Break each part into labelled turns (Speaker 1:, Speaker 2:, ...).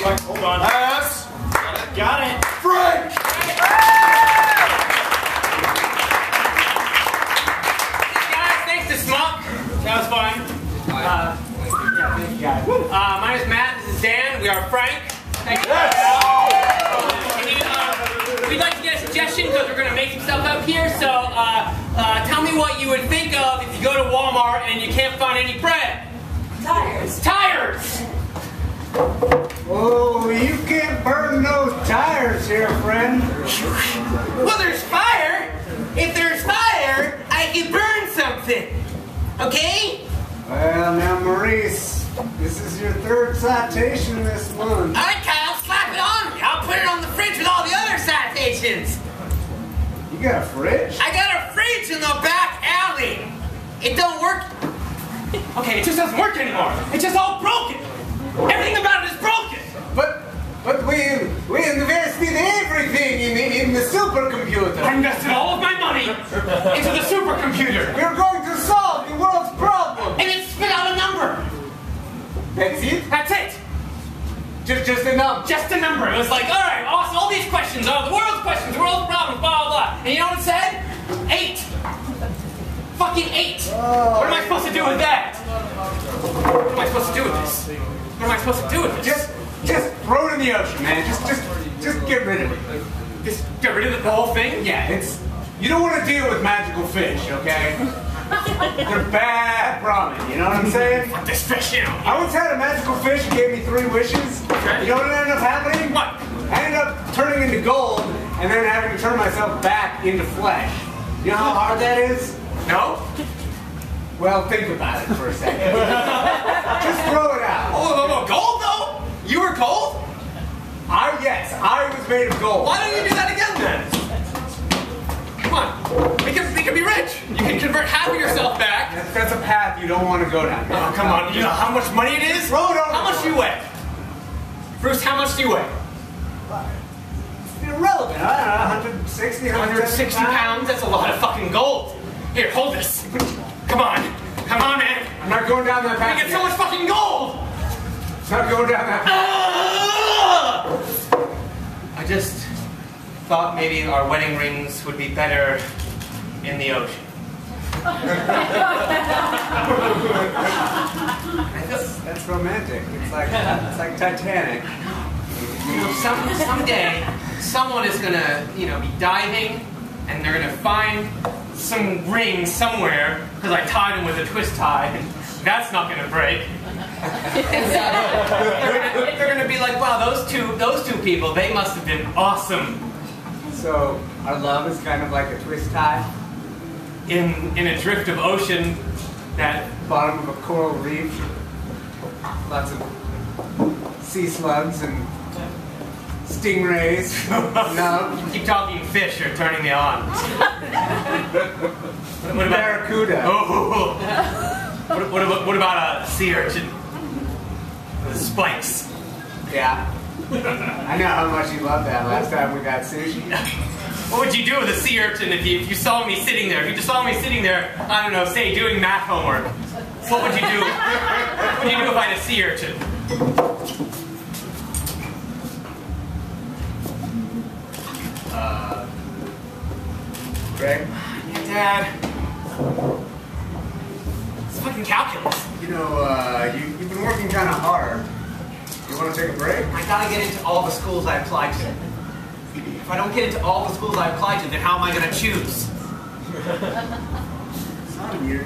Speaker 1: Hold on.
Speaker 2: Pass.
Speaker 1: Got it.
Speaker 2: Frank.
Speaker 3: Guys, thanks to Smunk. That was fun. Uh, yeah, thank you guys. Uh, my name is Matt. This is Dan. We are Frank. Thank you. Can you, uh, we'd like to get a suggestion because we're going to make some stuff up here. So uh, uh, tell me what you would think of if you go to Walmart and you can't find any bread.
Speaker 4: Tires.
Speaker 3: Tires.
Speaker 5: You can't burn those tires here, friend.
Speaker 3: Well, there's fire. If there's fire, I can burn something. Okay?
Speaker 5: Well, now, Maurice, this is your third citation this month.
Speaker 3: All right, Kyle, slap it on me. I'll put it on the fridge with all the other citations.
Speaker 5: You got a fridge?
Speaker 3: I got a fridge in the back alley. It don't work. Okay, it just doesn't work anymore. It's just all broken. Everything about it is broken.
Speaker 5: But, but we, we invested everything in, in the supercomputer.
Speaker 3: I invested all of my money into the supercomputer,
Speaker 5: We're going to solve the world's problem.
Speaker 3: and it spit out a number.
Speaker 5: That's it?
Speaker 3: That's it.
Speaker 5: Just, just a number.
Speaker 3: Just a number. It was like, all right, awesome. All these questions are the world's questions, the world's problems, blah blah blah. And you know what it said? Eight. Fucking eight. What am I supposed to do with that? What am I supposed to do with this? What am I supposed to do with this?
Speaker 5: Just, just throw it in the ocean, man. Just, just, just get rid of it.
Speaker 3: Just get rid of the whole thing?
Speaker 5: Yeah, it's. You don't want to deal with magical fish, okay? They're bad ramen. You know what I'm saying?
Speaker 3: Fuck this fish, you know.
Speaker 5: I once had a magical fish who gave me three wishes.
Speaker 3: Okay.
Speaker 5: You know what ended up happening?
Speaker 3: What?
Speaker 5: I ended up turning into gold and then having to turn myself back into flesh. You know how hard that is?
Speaker 3: No?
Speaker 5: Well, think about it for a second. Just throw it out.
Speaker 3: Oh, oh, oh, gold though? You were gold?
Speaker 5: I yes, I was made of gold.
Speaker 3: Why don't you do that again then? Come on. We can, we can be rich. You can convert half of yourself back.
Speaker 5: That's, that's a path you don't want to go down.
Speaker 3: Oh, come on. You know how much money it is?
Speaker 5: Throw it over
Speaker 3: How much do you weigh? Bruce, how much do you weigh?
Speaker 5: Irrelevant. I don't know, 160,
Speaker 3: 160 pounds? That's a lot of fucking gold. Here, hold this. Come on. Come on, man.
Speaker 5: I'm not going down that
Speaker 3: We
Speaker 5: path.
Speaker 3: get so much fucking gold!
Speaker 5: Not going down that path. Ah!
Speaker 3: I just thought maybe our wedding rings would be better in the ocean.
Speaker 5: That's, that's romantic. It's like it's like Titanic.
Speaker 3: You know, some, someday, someone is gonna, you know, be diving, and they're gonna find some ring somewhere, because I tied them with a twist tie. That's not gonna break. They're, gonna, they're gonna be like, wow, those two, those two people, they must have been awesome
Speaker 5: So our love is kind of like a twist tie,
Speaker 3: in in a drift of ocean that
Speaker 5: bottom of a coral reef, lots of sea slugs and stingrays. no,
Speaker 3: you keep talking fish, you're turning me on. what, about
Speaker 5: barracuda.
Speaker 3: Oh, what, what, about, what about a sea urchin? The spikes.
Speaker 5: Yeah. I know how much you loved that last time we got sushi.
Speaker 3: What would you do with a sea urchin if you, if you saw me sitting there? If you just saw me sitting there, I don't know, say doing math homework. What would you do? What would you do if I had a sea urchin?
Speaker 5: Greg,
Speaker 3: Yeah, Dad. It's fucking calculus.
Speaker 5: you know, uh, you, you've been working kind of hard. You want to take a break?
Speaker 3: I gotta get into all the schools I applied to. If I don't get into all the schools I applied to, then how am I gonna choose?
Speaker 5: Son, you're, I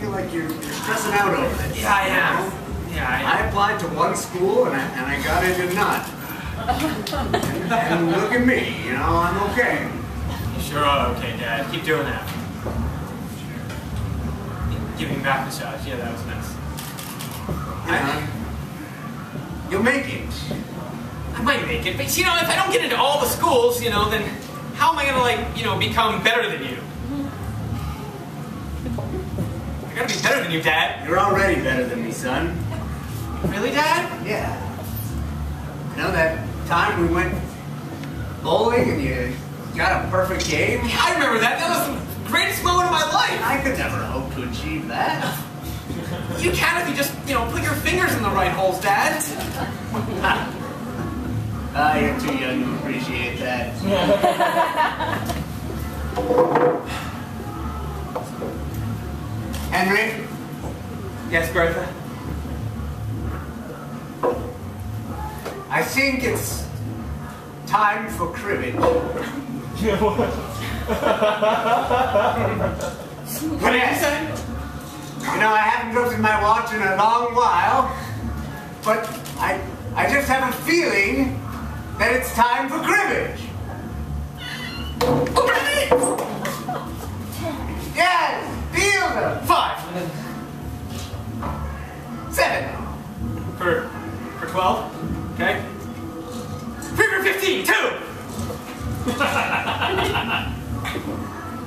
Speaker 5: feel like you're, you're stressing out over this.
Speaker 3: Yeah, I am. Yeah, I
Speaker 5: I applied to one school and I, and I got into none. And, and look at me, you know, I'm okay.
Speaker 3: You sure, are okay, Dad. Keep doing that. Giving back massage. Yeah, that was nice.
Speaker 5: You know, you'll make it.
Speaker 3: I might make it, but you know, if I don't get into all the schools, you know, then how am I gonna like, you know, become better than you? I gotta be better than you, Dad.
Speaker 5: You're already better than me, son.
Speaker 3: Really, Dad?
Speaker 5: Yeah. You know that time we went bowling and you got a perfect game?
Speaker 3: Yeah, I remember that. That was the greatest moment of my life.
Speaker 5: I could never hope to achieve that.
Speaker 3: You can if you just, you know, put your fingers in the right holes, Dad.
Speaker 5: you're too young to appreciate that. Henry,
Speaker 3: Yes, Bertha?
Speaker 5: I think it's time for cribbage.
Speaker 3: What did you say?
Speaker 5: You know, I haven't looked at my watch in a long while, but I, I just have a feeling that it's time for cribbage. Yes, fielder.
Speaker 3: Five.
Speaker 5: Seven.
Speaker 3: For, for 12? Okay. Three for 15, two!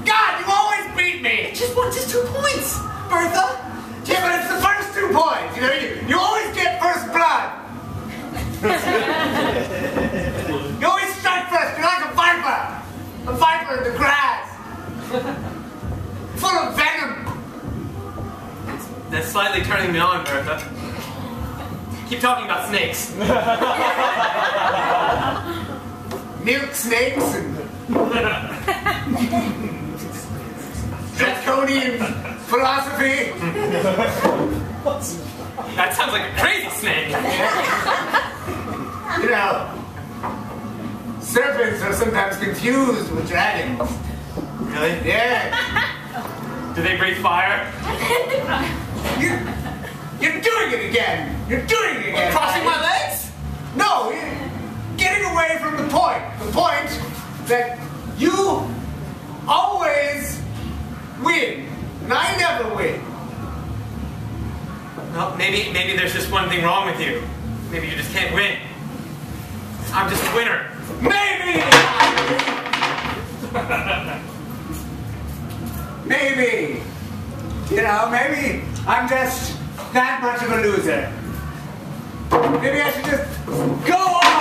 Speaker 5: God, you always beat me.
Speaker 3: Just one, just two points, Bertha!
Speaker 5: Yeah, but it's the first two points. You know, you, you always get first blood. you always strike first. You're like a viper. A viper in the grass. Full of venom.
Speaker 3: That's slightly turning me on, Bertha. Keep talking about snakes.
Speaker 5: Milk snakes and draconian philosophy.
Speaker 3: That sounds like a crazy snake.
Speaker 5: You know, serpents are sometimes confused with dragons.
Speaker 3: Really?
Speaker 5: Yeah.
Speaker 3: Do they breathe fire?
Speaker 5: You, you're doing it again. You're doing it again.
Speaker 3: Crossing my legs?
Speaker 5: No, you're getting away from the point. The point that you always win, and I never win.
Speaker 3: Well, maybe maybe there's just one thing wrong with you. Maybe you just can't win. I'm just a winner.
Speaker 5: Maybe. maybe. You know, maybe I'm just that much of a loser. Maybe I should just go off.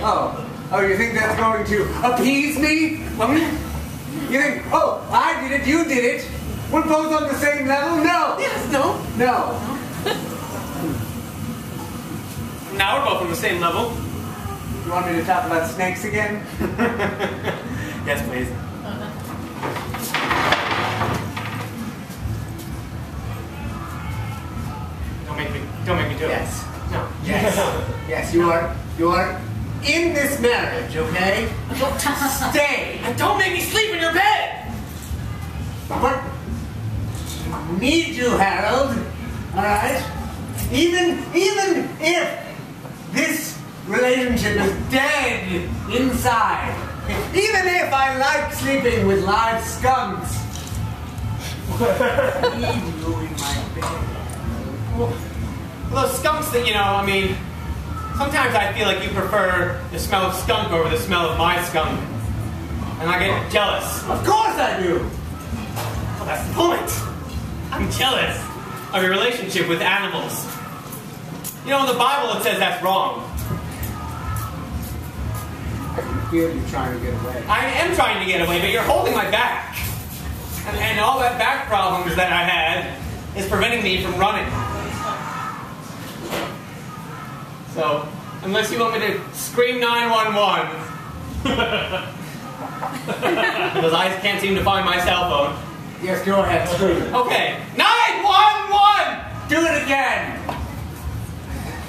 Speaker 5: oh, oh, you think that's going to appease me? You think, oh, I did it, you did it. We're both on the same level? No.
Speaker 3: Yes, no.
Speaker 5: No.
Speaker 3: Now we're both on the same level.
Speaker 5: You want me to talk about snakes again?
Speaker 3: Yes, please. Don't make me don't make me do
Speaker 5: Yes.
Speaker 3: it. No.
Speaker 5: Yes. Yes, you are. You are in this marriage, okay? Stay.
Speaker 3: And don't make me sleep in your bed!
Speaker 5: But I need you, Harold. All right. Even even if this relationship is dead inside, even if I like sleeping with live skunks, I need you in my bed.
Speaker 3: Well, those skunks that, you know, I mean, sometimes I feel like you prefer the smell of skunk over the smell of my skunk. And I get jealous.
Speaker 5: Of course I do.
Speaker 3: Well, that's the point. I'm jealous of your relationship with animals. You know, in the Bible it says that's wrong.
Speaker 5: I can feel you trying to get away.
Speaker 3: I am trying to get away, but you're holding my back. And, and all that back problems that I had is preventing me from running. So, unless you want me to scream 911, because I can't seem to find my cell phone.
Speaker 5: Yes, go ahead. Scream.
Speaker 3: Okay, 911!
Speaker 5: Do it again.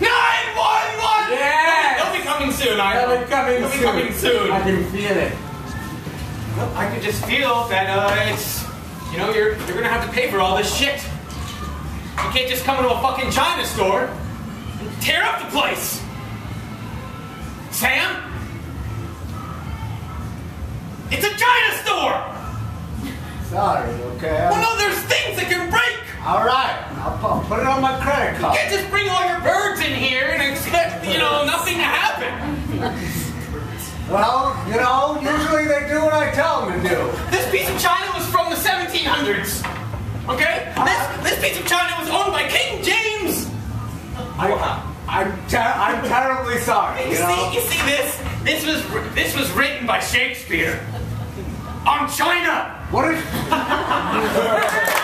Speaker 3: 911!
Speaker 5: Yes!
Speaker 3: They'll be coming soon. I
Speaker 5: be coming soon.
Speaker 3: coming soon.
Speaker 5: I can feel it.
Speaker 3: Well, I can just feel that uh, it's, you know, you're you're gonna have to pay for all this shit. You can't just come into a fucking China store and tear up the place. Sam, it's a China store.
Speaker 5: Sorry, okay?
Speaker 3: Well, no, there's things that can break.
Speaker 5: All right, I'll put it on my credit card.
Speaker 3: You can't just bring all your birds in here and expect, you know, nothing to happen.
Speaker 5: Well, you know, usually they do what I tell them to do.
Speaker 3: This piece of china was from the 1700s. Okay? This, this piece of china was owned by King James.
Speaker 5: I, I'm, ter- I'm terribly sorry.
Speaker 3: You
Speaker 5: You
Speaker 3: see, you see this? This was this was written by Shakespeare on China.
Speaker 5: What is?